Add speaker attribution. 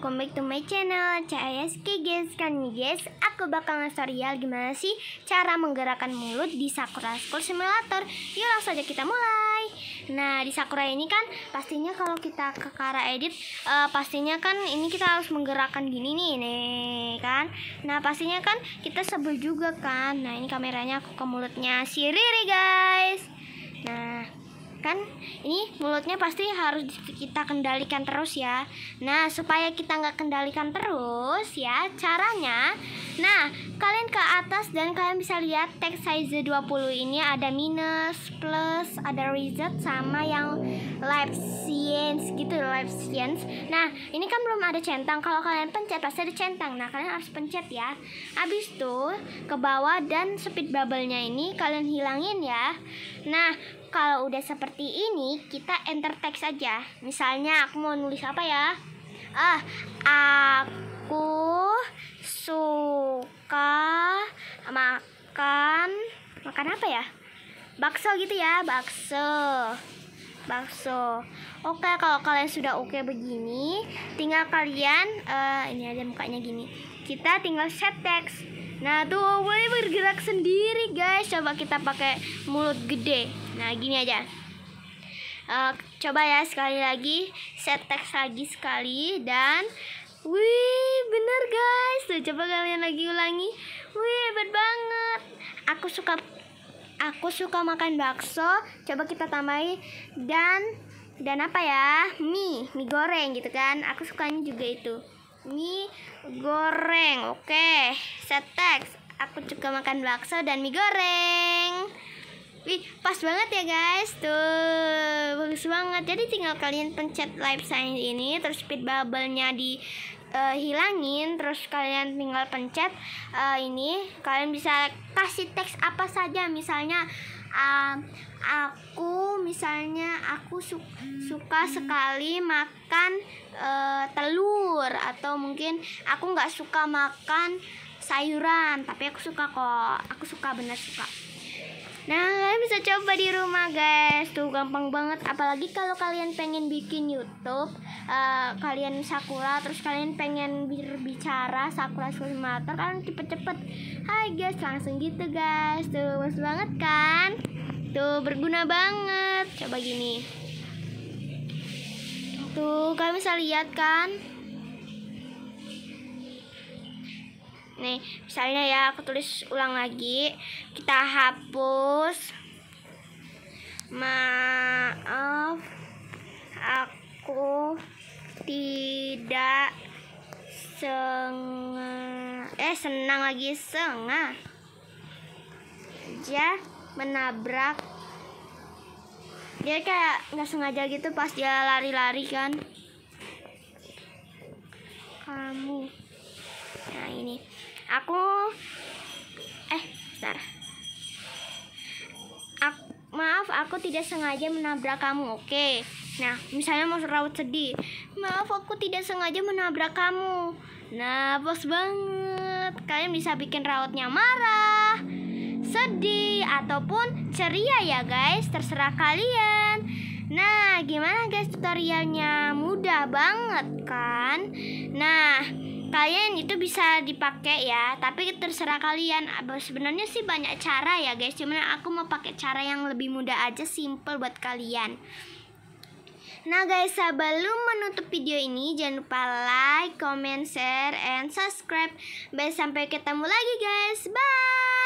Speaker 1: welcome back to my channel. CISK guys Kan guys, aku bakal nge-tutorial gimana sih cara menggerakkan mulut di Sakura School Simulator. Yuk langsung aja kita mulai. Nah di Sakura ini kan pastinya kalau kita ke Kara Edit uh, Pastinya kan ini kita harus menggerakkan gini nih nih kan? Nah pastinya kan kita sebel juga kan? Nah ini kameranya aku ke mulutnya si Riri guys. Nah kan ini mulutnya pasti harus kita kendalikan terus ya. Nah supaya kita nggak kendalikan terus ya caranya. Nah kalian ke atas dan kalian bisa lihat text size 20 ini ada minus plus ada reset sama yang live science gitu live science. Nah ini kan belum ada centang. Kalau kalian pencet pasti ada centang. Nah kalian harus pencet ya. Habis tuh ke bawah dan speed bubble-nya ini kalian hilangin ya. Nah kalau udah seperti ini kita enter text aja. Misalnya aku mau nulis apa ya? Ah aku suka makan makan apa ya? Bakso gitu ya bakso bakso. Oke kalau kalian sudah oke begini tinggal kalian uh, ini aja mukanya gini. Kita tinggal set text Nah tuh boleh bergerak sendiri guys. Coba kita pakai mulut gede. Nah gini aja. Uh, Coba ya sekali lagi. Set text lagi sekali Dan Wih bener guys. Tuh coba kalian lagi ulangi. Wih hebat banget. Aku suka Aku suka makan bakso. Coba kita tambahin Dan Dan apa ya? Mie Mie goreng gitu kan. Aku sukanya juga itu. Mie goreng oke. Set text aku juga makan bakso dan mie goreng. Wih, pas banget ya guys. Tuh, bagus banget. Jadi tinggal kalian pencet live sign ini Terus speed bubble-nya di uh, hilangin Terus kalian tinggal pencet uh, ini Kalian bisa kasih teks apa saja Misalnya uh, Aku misalnya Aku su suka sekali makan uh, telur Atau mungkin aku nggak suka makan sayuran Tapi aku suka kok Aku suka bener suka Nah, kalian bisa coba di rumah, guys. Tuh gampang banget. Apalagi kalau kalian pengen bikin YouTube, uh, kalian Sakura, terus kalian pengen berbicara Sakura Simulator, kalian cepet-cepet. Hai guys, langsung gitu, guys. Tuh bagus banget kan? Tuh berguna banget. Coba gini. Tuh, kalian bisa lihat kan? Nih, misalnya ya aku tulis ulang lagi. Kita hapus. Maaf. Aku tidak sengaja eh senang lagi sengaja menabrak. Dia kayak nggak sengaja gitu pas dia lari-lari kan. Kamu. Nah ini. Aku eh bentar. Aku, maaf aku tidak sengaja menabrak kamu oke? okay. Nah misalnya mau raut sedih maaf aku tidak sengaja menabrak kamu. Nah bos banget. Kalian bisa bikin rautnya marah sedih ataupun ceria ya guys. Terserah kalian. Nah gimana guys tutorialnya? Mudah banget kan? Nah kalian itu bisa dipakai ya tapi terserah kalian. Sebenarnya sih banyak cara ya guys. Cuman aku mau pakai cara yang lebih mudah aja simple buat kalian Nah guys, sebelum menutup video ini jangan lupa like, comment, share, and subscribe. Bye sampai ketemu lagi guys. Bye.